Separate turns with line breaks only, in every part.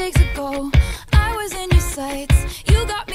mistakes ago. I was in your sights. You got me.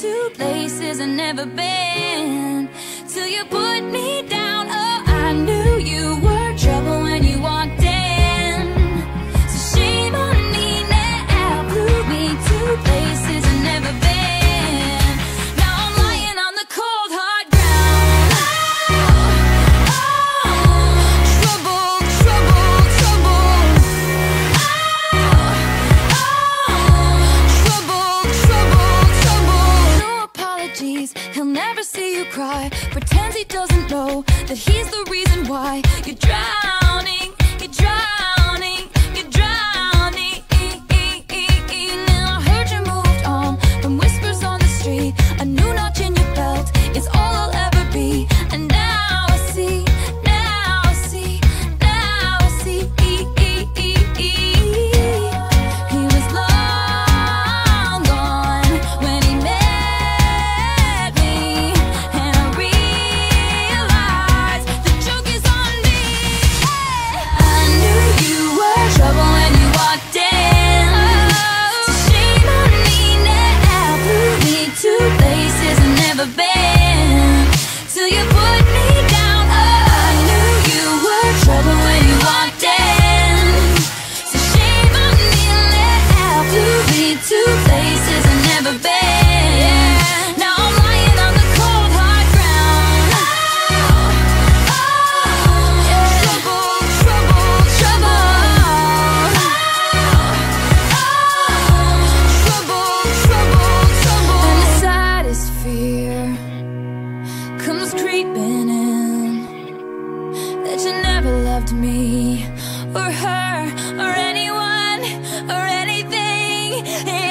to places I've never been till you put me down. pretends he doesn't know that he's the reason why you're drowning. loved me or her or anyone or anything.